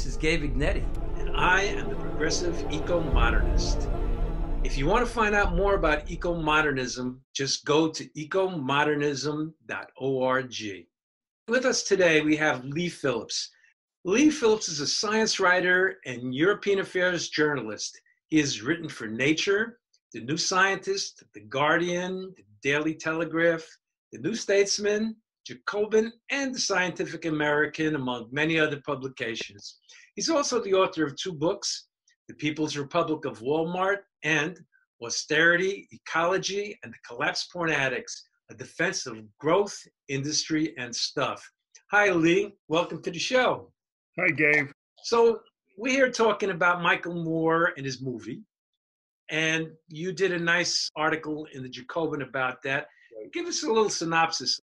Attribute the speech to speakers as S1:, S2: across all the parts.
S1: Hi, this is Gabe Ignetti.
S2: and I am the progressive eco modernist. If you want to find out more about eco modernism, just go to ecomodernism.org. With us today, we have Leigh Phillips. Leigh Phillips is a science writer and European affairs journalist. He has written for Nature, The New Scientist, The Guardian, The Daily Telegraph, The New Statesman, Jacobin, and The Scientific American, among many other publications. He's also the author of two books, The People's Republic of Walmart and Austerity, Ecology, and the Collapse Porn Addicts, a defense of growth, industry, and stuff. Hi, Leigh. Welcome to the show.
S3: Hi, Gabe.
S2: So, we're here talking about Michael Moore and his movie. And you did a nice article in the Jacobin about that. Give us a little synopsis.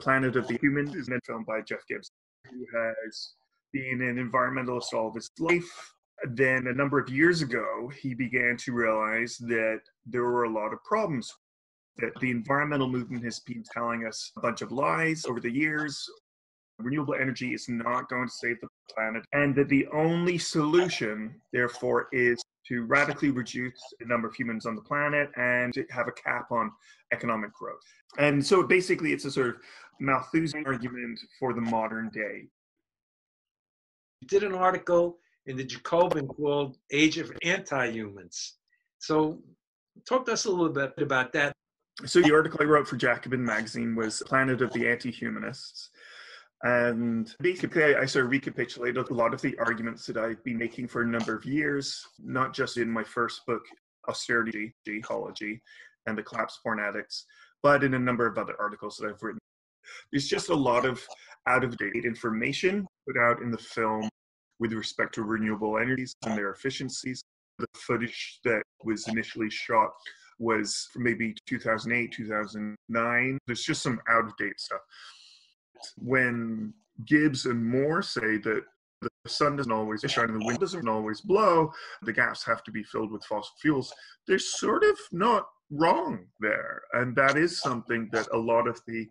S3: Planet of the Humans is a film by Jeff Gibbs, who has been an environmentalist all of his life. Then, a number of years ago, he began to realize that there were a lot of problems. That the environmental movement has been telling us a bunch of lies over the years. Renewable energy is not going to save the planet, and that the only solution, therefore, is to radically reduce the number of humans on the planet and to have a cap on economic growth. And so basically, it's a sort of Malthusian argument for the modern day.
S2: You did an article in the Jacobin called Age of Anti-Humans. So talk to us a little bit about that.
S3: So the article I wrote for Jacobin magazine was Planet of the Anti-Humanists. And basically, I sort of recapitulated a lot of the arguments that I've been making for a number of years, not just in my first book, Austerity, Ecology, and the Collapse Porn Addicts, but in a number of other articles that I've written. There's just a lot of out of date information put out in the film with respect to renewable energies and their efficiencies. The footage that was initially shot was from maybe 2008, 2009. There's just some out of date stuff. When Gibbs and Moore say that the sun doesn't always shine the wind doesn't always blow, the gaps have to be filled with fossil fuels, they're sort of not wrong there. And that is something that a lot of the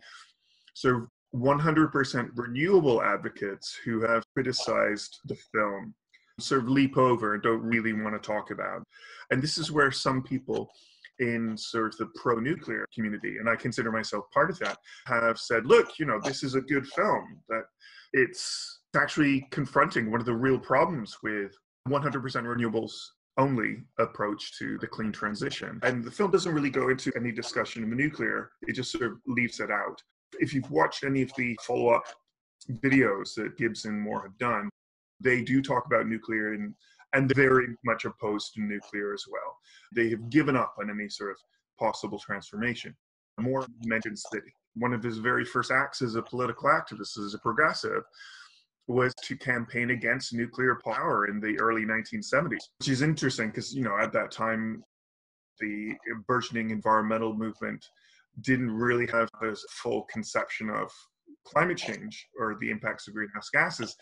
S3: sort of 100% renewable advocates who have criticized the film sort of leap over and don't really want to talk about. And this is where some people in sort of the pro nuclear community, and I consider myself part of that, have said, look, you know, this is a good film, that it's actually confronting one of the real problems with 100% renewables only approach to the clean transition. And the film doesn't really go into any discussion of the nuclear, it just sort of leaves it out. If you've watched any of the follow up videos that Gibbs and Moore have done, they do talk about nuclear and and very much opposed to nuclear as well. They have given up on any sort of possible transformation. Moore mentions that one of his very first acts as a political activist, as a progressive, was to campaign against nuclear power in the early 1970s, which is interesting because, you know, at that time, the burgeoning environmental movement didn't really have a full conception of climate change or the impacts of greenhouse gases.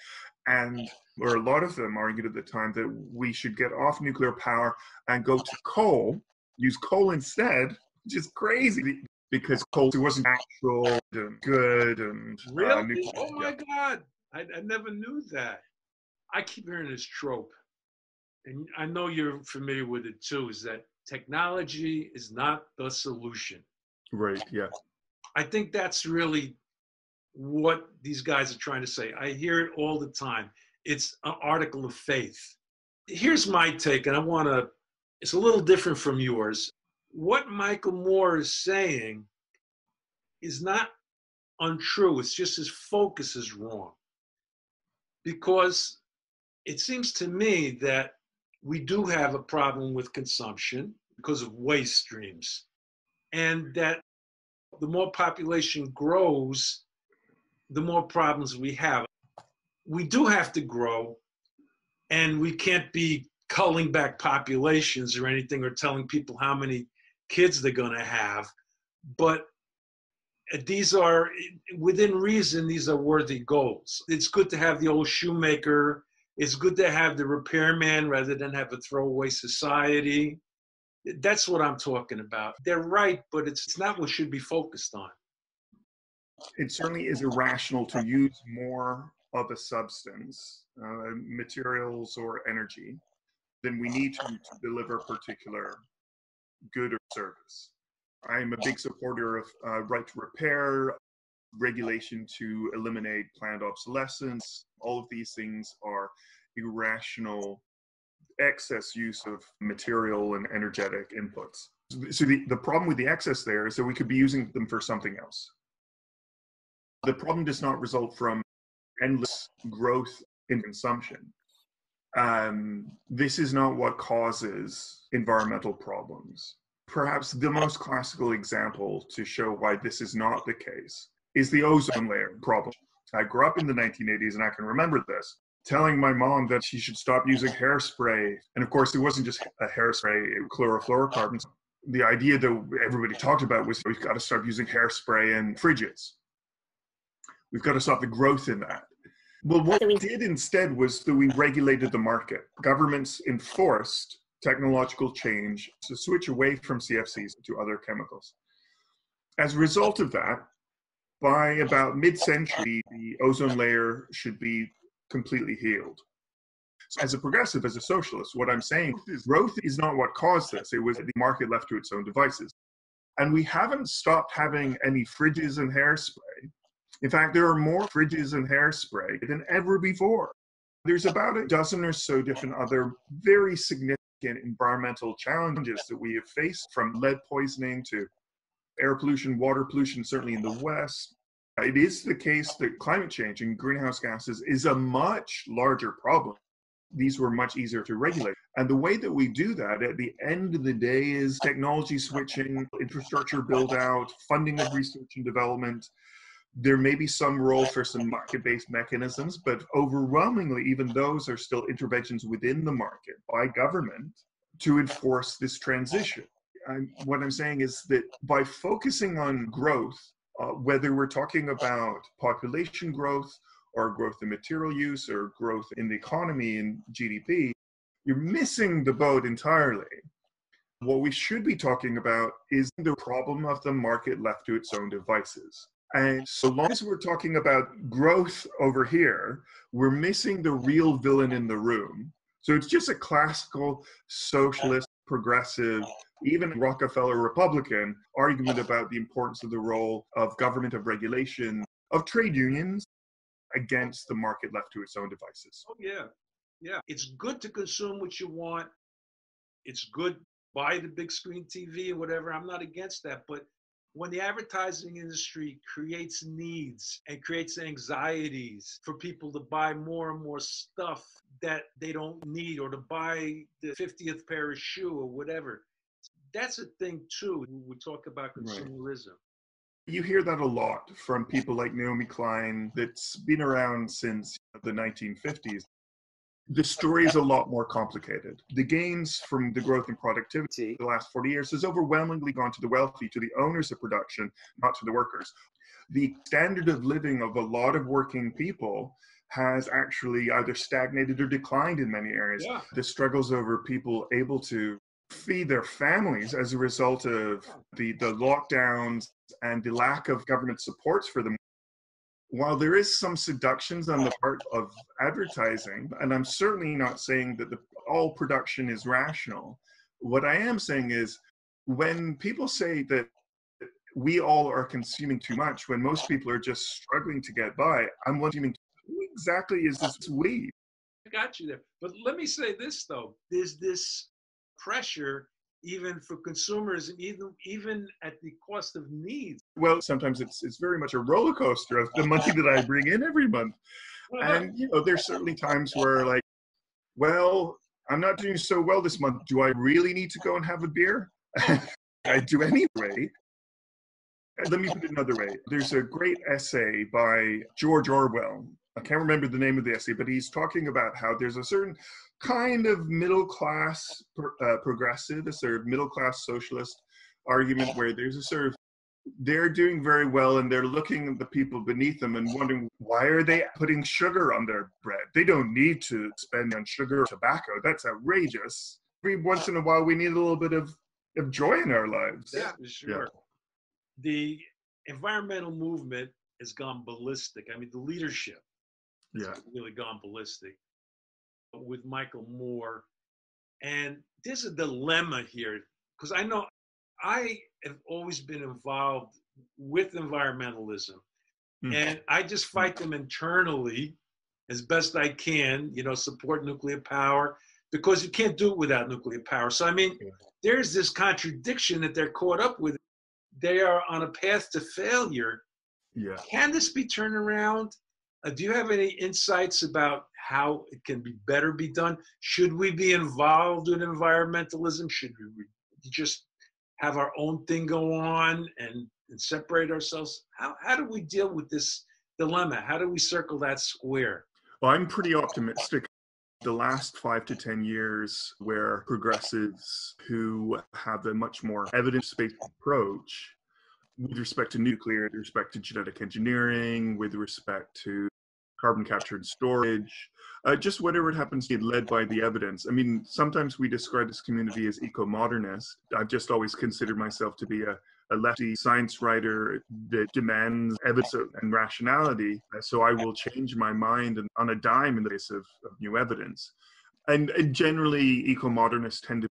S3: And or a lot of them argued at the time that we should get off nuclear power and go to coal, use coal instead, which is crazy because coal wasn't natural and good and uh,
S2: Really?
S3: nuclear-
S2: oh my God. I, I never knew that. I keep hearing this trope, and I know you're familiar with it too, is that technology is not the solution.
S3: right, yeah.
S2: I think that's really what these guys are trying to say. I hear it all the time. It's an article of faith. Here's my take, and I want to, it's a little different from yours. What Michael Moore is saying is not untrue, it's just his focus is wrong. Because it seems to me that we do have a problem with consumption because of waste streams, and that the more population grows, the more problems we have. We do have to grow, and we can't be culling back populations or anything or telling people how many kids they're going to have. But these are, within reason, these are worthy goals. It's good to have the old shoemaker. It's good to have the repairman rather than have a throwaway society. That's what I'm talking about. They're right, but it's, it's not what should be focused on.
S3: It certainly is irrational to use more of a substance, uh, materials or energy, than we need to, to deliver particular good or service. I'm a big supporter of uh, right to repair, regulation to eliminate planned obsolescence. All of these things are irrational excess use of material and energetic inputs. So the, the problem with the excess there is that we could be using them for something else. The problem does not result from endless growth in consumption. Um, this is not what causes environmental problems. Perhaps the most classical example to show why this is not the case is the ozone layer problem. I grew up in the 1980s and I can remember this telling my mom that she should stop using hairspray. And of course, it wasn't just a hairspray, it was chlorofluorocarbons. The idea that everybody talked about was we've got to start using hairspray and fridges. We've got to stop the growth in that. Well, what we did instead was that we regulated the market. Governments enforced technological change to switch away from CFCs to other chemicals. As a result of that, by about mid century, the ozone layer should be completely healed. So as a progressive, as a socialist, what I'm saying is growth is not what caused this. It was the market left to its own devices. And we haven't stopped having any fridges and hairspray. In fact, there are more fridges and hairspray than ever before. There's about a dozen or so different other very significant environmental challenges that we have faced from lead poisoning to air pollution, water pollution, certainly in the West. It is the case that climate change and greenhouse gases is a much larger problem. These were much easier to regulate. And the way that we do that at the end of the day is technology switching, infrastructure build out, funding of research and development, there may be some role for some market based mechanisms, but overwhelmingly, even those are still interventions within the market by government to enforce this transition. I'm, what I'm saying is that by focusing on growth, uh, whether we're talking about population growth or growth in material use or growth in the economy and GDP, you're missing the boat entirely. What we should be talking about is the problem of the market left to its own devices. And so long as we're talking about growth over here, we're missing the real villain in the room. So it's just a classical socialist, progressive, even Rockefeller Republican argument about the importance of the role of government, of regulation, of trade unions against the market left to its own devices.
S2: Oh, yeah. Yeah. It's good to consume what you want. It's good buy the big screen TV and whatever. I'm not against that. But when the advertising industry creates needs and creates anxieties for people to buy more and more stuff that they don't need or to buy the 50th pair of shoe or whatever that's a thing too we talk about consumerism
S3: right. you hear that a lot from people like naomi klein that's been around since the 1950s the story is a lot more complicated. The gains from the growth in productivity the last 40 years has overwhelmingly gone to the wealthy, to the owners of production, not to the workers. The standard of living of a lot of working people has actually either stagnated or declined in many areas. Yeah. The struggles over people able to feed their families as a result of the, the lockdowns and the lack of government supports for them while there is some seductions on the part of advertising, and I'm certainly not saying that the, all production is rational, what I am saying is when people say that we all are consuming too much, when most people are just struggling to get by, I'm wondering who exactly is this we?
S2: I got you there. But let me say this though there's this pressure even for consumers, even even at the cost of needs.
S3: Well, sometimes it's it's very much a roller coaster of the money that I bring in every month, and you know, there's certainly times where like, well, I'm not doing so well this month. Do I really need to go and have a beer? I do anyway. Let me put it another way. There's a great essay by George Orwell. I can't remember the name of the essay, but he's talking about how there's a certain kind of middle class uh, progressive, a sort of middle class socialist argument where there's a sort of they're doing very well and they're looking at the people beneath them and wondering why are they putting sugar on their bread? They don't need to spend on sugar or tobacco. That's outrageous. Every once in a while we need a little bit of, of joy in our lives.
S2: Yeah sure. Yeah. the environmental movement has gone ballistic. I mean the leadership
S3: Yeah.
S2: really gone ballistic with Michael Moore. And there's a dilemma here because I know I have always been involved with environmentalism
S3: Mm.
S2: and I just fight them internally as best I can, you know, support nuclear power because you can't do it without nuclear power. So, I mean,
S3: Yeah.
S2: there's this contradiction that they're caught up with. They are on a path to failure.
S3: Yeah.
S2: Can this be turned around? Uh, do you have any insights about how it can be better be done? Should we be involved in environmentalism? Should we just have our own thing go on and, and separate ourselves? How, how do we deal with this dilemma? How do we circle that square?
S3: Well, I'm pretty optimistic. The last five to 10 years, where progressives who have a much more evidence based approach with respect to nuclear, with respect to genetic engineering, with respect to carbon capture and storage, uh, just whatever it happens to be led by the evidence. I mean, sometimes we describe this community as eco modernist. I've just always considered myself to be a a lefty science writer that demands evidence and rationality. So I will change my mind on a dime in the face of, of new evidence. And, and generally, eco modernists tend to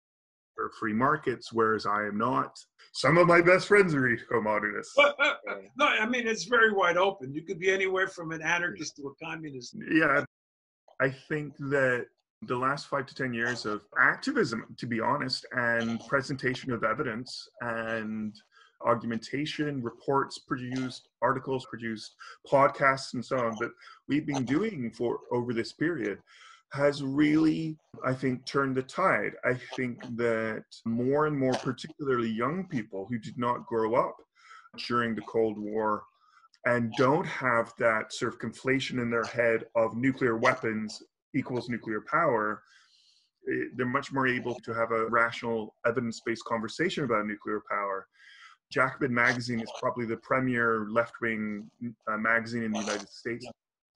S3: for free markets, whereas I am not. Some of my best friends are eco modernists.
S2: no, I mean, it's very wide open. You could be anywhere from an anarchist to a communist.
S3: Yeah. I think that the last five to 10 years of activism, to be honest, and presentation of evidence and argumentation, reports produced, articles produced, podcasts, and so on that we've been doing for over this period has really, I think, turned the tide. I think that more and more, particularly young people who did not grow up during the Cold War and don't have that sort of conflation in their head of nuclear weapons equals nuclear power, eh, they're much more able to have a rational, evidence based conversation about nuclear power. Jacobin Magazine is probably the premier left wing uh, magazine in the United States.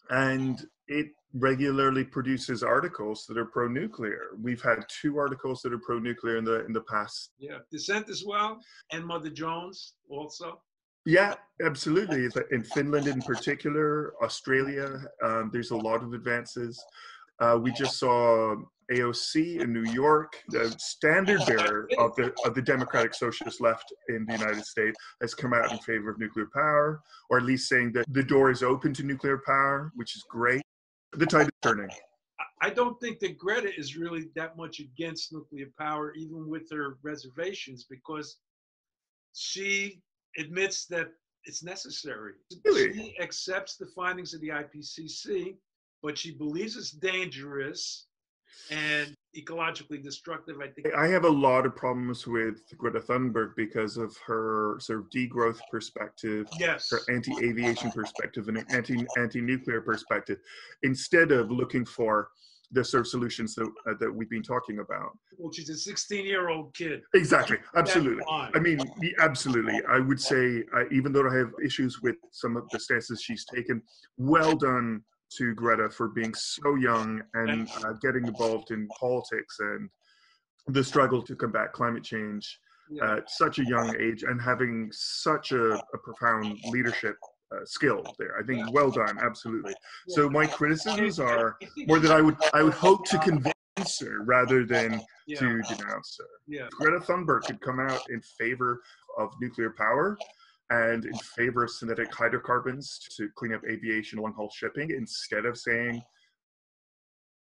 S3: And it regularly produces articles that are pro nuclear. We've had two articles that are pro nuclear in the in the past.
S2: Yeah, Dissent as well, and Mother Jones also.
S3: Yeah, absolutely. In Finland, in particular, Australia, um, there's a lot of advances. Uh, we just saw AOC in New York, the standard bearer of the of the democratic socialist left in the United States, has come out in favor of nuclear power, or at least saying that the door is open to nuclear power, which is great. The tide is turning.
S2: I don't think that Greta is really that much against nuclear power, even with her reservations, because she admits that it's necessary.
S3: Really?
S2: She accepts the findings of the IPCC, but she believes it's dangerous and ecologically destructive. I think.
S3: I have a lot of problems with Greta Thunberg because of her sort of degrowth perspective,
S2: Yes.
S3: her anti-aviation perspective, and an anti anti-nuclear perspective, instead of looking for the sort of solutions that uh, that we've been talking about.
S2: Well, she's a 16-year-old kid.
S3: Exactly, absolutely. I mean, absolutely. I would say, uh, even though I have issues with some of the stances she's taken, well done to Greta for being so young and uh, getting involved in politics and the struggle to combat climate change at such a young age and having such a, a profound leadership uh, skill there. I think well done, absolutely. So my criticisms are more that I would I would hope to convince her rather than to denounce her.
S2: yeah.
S3: Greta Thunberg could come out in favor of nuclear power and in favor of synthetic hydrocarbons to clean up aviation long haul shipping instead of saying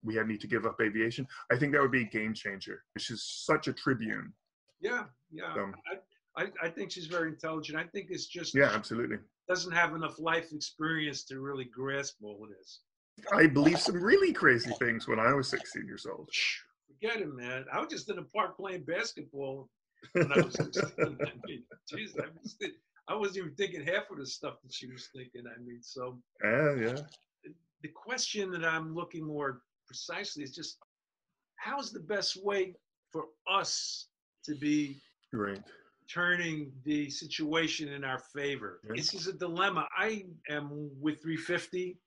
S3: we need to give up aviation. I think that would be a game changer. She's such a tribune.
S2: Yeah, yeah. I, I, I think she's very intelligent. I think it's just
S3: Yeah, absolutely.
S2: doesn't have enough life experience to really grasp all of this.
S3: I believe some really crazy things when I was 16 years old.
S2: Forget it, man. I was just in the park playing basketball when I was 16. I mean, geez, I, was, I wasn't even thinking half of the stuff that she was thinking. I mean, so
S3: Yeah, yeah.
S2: the question that I'm looking more precisely is just how's the best way for us to be
S3: Right.
S2: turning the situation in our favor. This is a dilemma. I am with 350,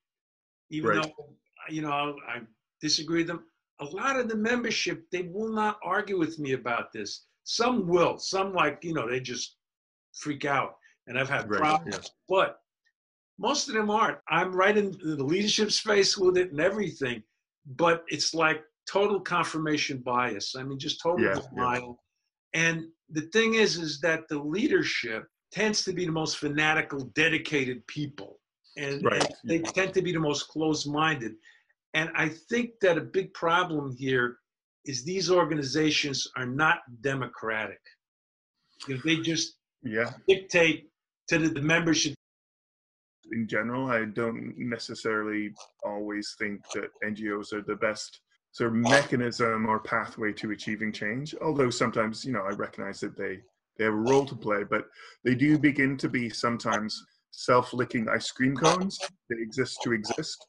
S2: even
S3: Right.
S2: though you know I disagree with them. A lot of the membership they will not argue with me about this. Some will. Some like you know they just freak out, and I've had
S3: Right.
S2: problems.
S3: Yeah.
S2: But Most of them aren't. I'm right in the leadership space with it and everything, but it's like total confirmation bias. I mean, just total
S3: Yeah,
S2: denial. And the thing is, is that the leadership tends to be the most fanatical, dedicated people. And,
S3: Right.
S2: and they tend to be the most closed minded. And I think that a big problem here is these organizations are not democratic. You know, they just
S3: Yeah.
S2: dictate to the, the membership.
S3: in general, I don't necessarily always think that NGOs are the best sort of mechanism or pathway to achieving change. Although sometimes, you know, I recognize that they they have a role to play, but they do begin to be sometimes self-licking ice cream cones. They exist to exist.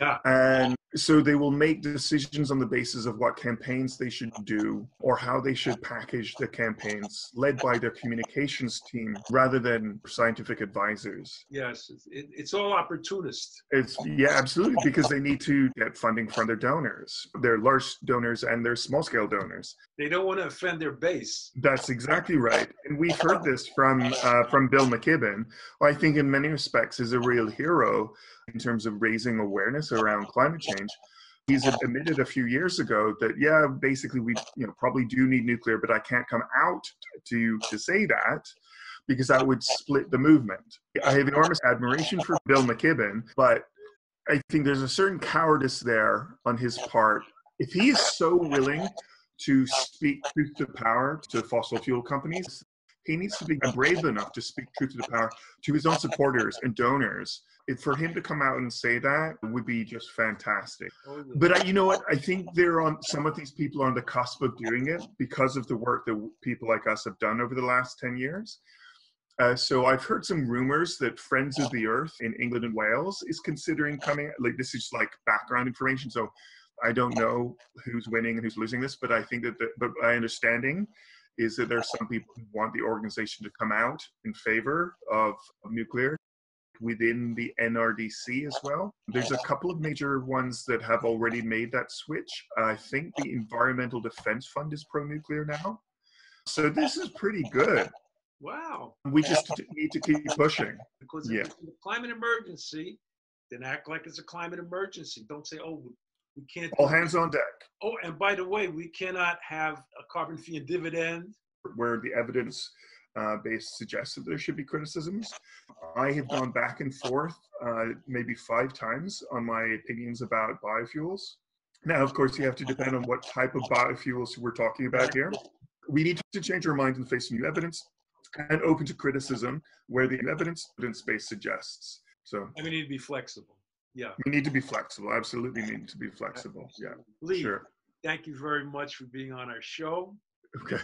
S2: Yeah.
S3: And so they will make decisions on the basis of what campaigns they should do or how they should package the campaigns, led by their communications team rather than scientific advisors.
S2: Yes, it's- it, it's all opportunist.
S3: It's yeah, absolutely, because they need to get funding from their donors, their large donors and their small scale donors.
S2: They don't want to offend their base.
S3: That's exactly right, and we've heard this from uh, from Bill McKibben, who I think in many respects is a real hero in terms of raising awareness around climate change. He's admitted a few years ago that yeah, basically we you know probably do need nuclear, but I can't come out to to say that because that would split the movement. I have enormous admiration for Bill McKibben, but I think there's a certain cowardice there on his part. If he is so willing to speak truth to power to fossil fuel companies, he needs to be brave enough to speak truth to the power to his own supporters and donors. If for him to come out and say that would be just fantastic. But I, you know what? I think they're on some of these people are on the cusp of doing it because of the work that people like us have done over the last 10 years. Uh, so I've heard some rumors that Friends of the Earth in England and Wales is considering coming. Like this is like background information, so I don't know who's winning and who's losing this, but I think that, the, but my understanding is that there's some people who want the organization to come out in favor of, of nuclear within the NRDC as well. There's a couple of major ones that have already made that switch. I think the Environmental Defense Fund is pro nuclear now. So this is pretty good.
S2: Wow.
S3: We just need to keep pushing.
S2: Because
S3: Yeah.
S2: it's a climate emergency, then act like it's a climate emergency. Don't say, oh, we can't.
S3: All hands on deck.
S2: Oh, and by the way, we cannot have a carbon fee and dividend.
S3: where the evidence uh, base suggests that there should be criticisms. I have gone back and forth uh, maybe five times on my opinions about biofuels. Now, of course, you have to depend on what type of biofuels we're talking about here. We need to change our minds in the face of new evidence and open to criticism where the evidence evidence base suggests. So
S2: And we need to be flexible. Yeah.
S3: we need to be flexible. Absolutely need to be flexible. Yeah,
S2: Leigh,
S3: sure.
S2: thank you very much for being on our show.
S3: Okay.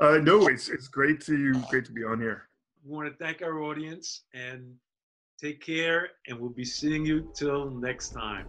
S3: Uh, no, it's it's great to great to be on here.
S2: We want to thank our audience and take care, and we'll be seeing you till next time.